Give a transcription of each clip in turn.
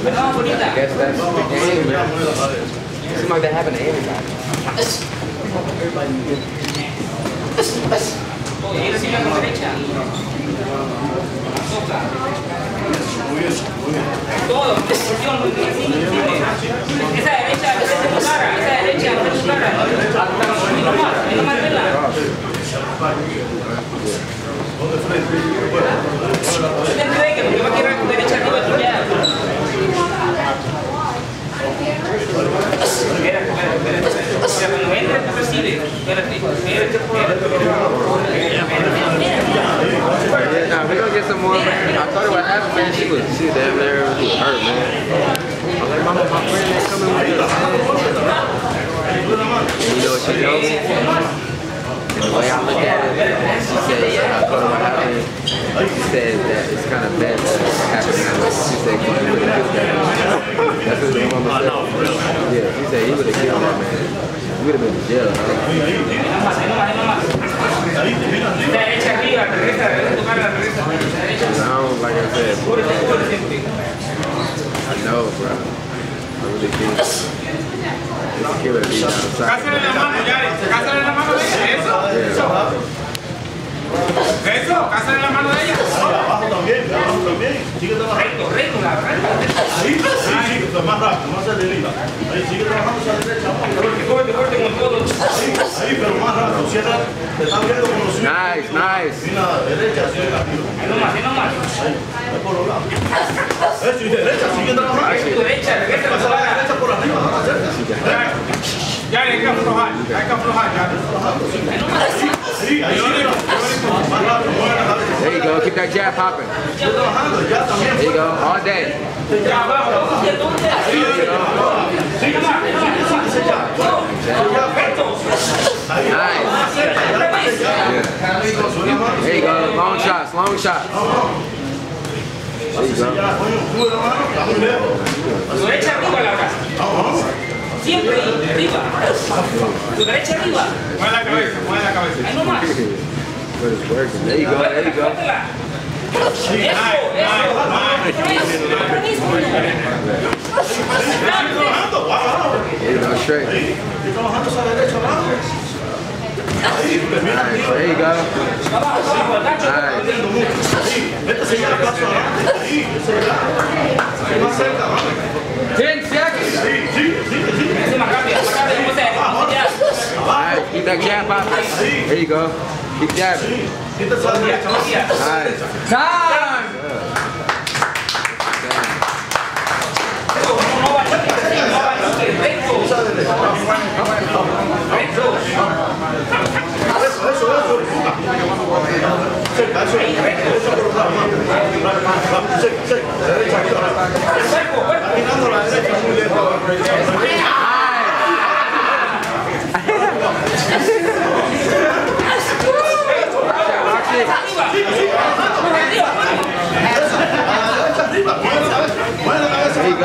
I guess that's the game. It like they haven't everybody. Todo, esa derecha a veces Nah, we gonna get some more. I thought about Adam, man. She was, she damn near was hurt, man. I was like, Mama, my friend ain't coming with us. And you know what she knows? The way I look at it, she says, I thought about Adam. She Said that it's kind of bad that it's happening. She said, can you really do that? Oh, no, for real. Yeah, he said he would have killed my man. He would have been in jail, huh? I like I said, bro. I know, bro. I really think it's de la mano Yeah. Eso, casa de la mano de ella. Abajo también, abajo también. Recto, recto, la verdad Ahí, más rápido, más deriva. Ahí sigue trabajando hacia la derecha. Fuerte, fuerte, con todo. Ahí, ahí, pero más rápido. Cierra, te está viendo con los Nice, nice. derecha, sigue rápido. Ahí Ahí, por los y derecha, sigue trabajando. Ahí, derecha, derecha. Pasa la derecha por arriba, ahora Ya, hay que aflojar, hay ya. There you go. Keep that jab popping. There you go. All day. Nice. There you go. Long shots. Long shots. There you go. Siempre arriba. Tu derecha arriba. Mueve la cabeza, mueve la cabeza. Ahí nomás. There you go, there you go. There you go. that jab out there. you go. Keep jabbing. Get the top yeah. Time! Yeah.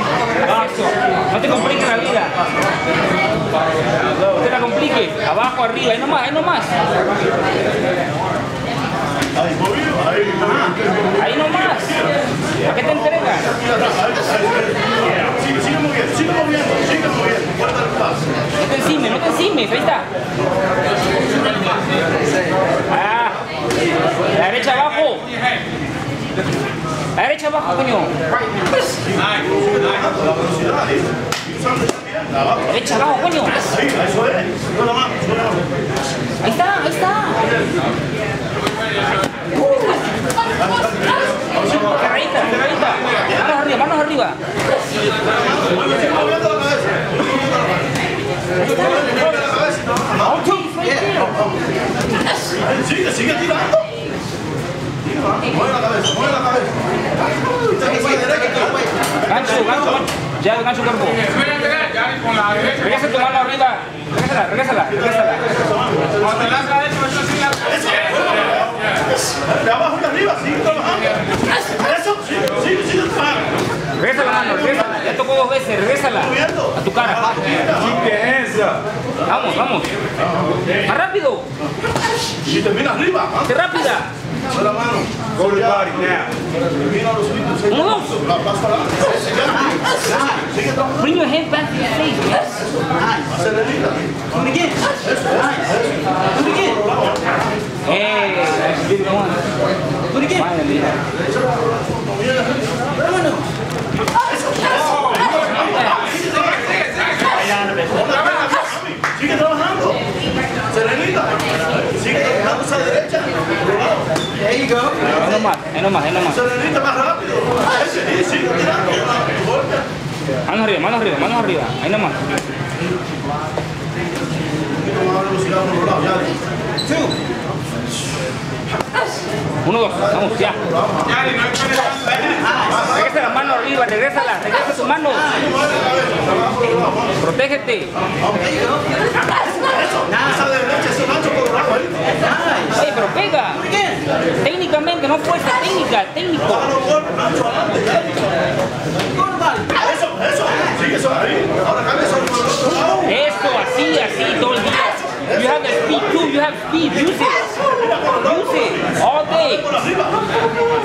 No te compliques la vida. No te la compliques. Abajo, arriba. Ahí nomás, ahí nomás. ahí nomás. ¿a qué te entregas? Sigue moviendo, sigue moviendo, sigue Guarda el paso. No te encimes, no te encimes. Ahí está. Ah, la derecha abajo. Derecha abajo, coño. Derecha abajo, coño. Ahí está, ahí está. Vámonos arriba, vámonos arriba. Sigue, sigue tirando. Mueve la cabeza, mueve la cabeza. Este gancho, gancho. Ya, el gancho Regresa tu mano arriba. Regresala, regresala, Cuando te eso la... abajo arriba, sí, ¿Eso? Sí, sí, sí, Regresa la mano, regresa. Ya tocó dos veces, regresala. A tu cara. Ah, vamos, vamos. Más rápido. Si termina arriba. ¿ah? la mano. Go to body now. Bring your head back to your face. Nice. Come again. Nice. Come again. Hey. Good again. Finally. Ahí nomás, ahí nomás. más ah, Manos arriba, mano arriba, mano arriba. Ahí nomás. Uno, dos, vamos, ya. Regresa mano arriba, regresa tu mano. Ah, Protégete. al técnico. Eso, así, así, todo el día. You have the speed too, you have speed, use it. Use it, all day.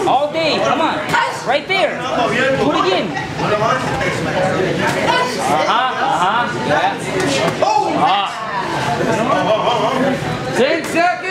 All day, come on. Right there. Put it in. Uh-huh, uh-huh, yeah. Ah. 10 seconds.